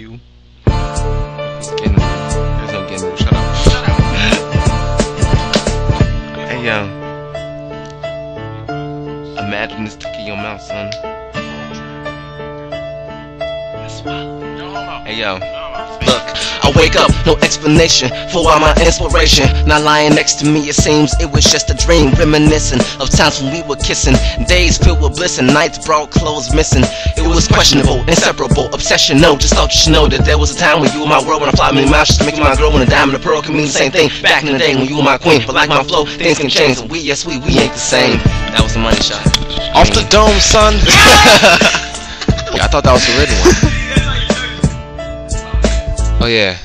you. There's no getting Shut up. Shut up. hey, yo. Imagine this stick in your mouth, son. Hey, yo. Look, I wake up, no explanation for why my inspiration. Not lying next to me, it seems it was just a dream. Reminiscing of times when we were kissing, days filled with bliss and nights brought clothes missing. It was questionable, inseparable, obsession. No, just thought you should know that there was a time when you were my world when I fly many miles just to make my girl when a diamond and a pearl can mean the same thing. Back in the day when you were my queen, but like my flow, things can change. And we, yes, we, we ain't the same. That was the money shot. Off the dome, son. yeah, I thought that was the red one. Oh yeah.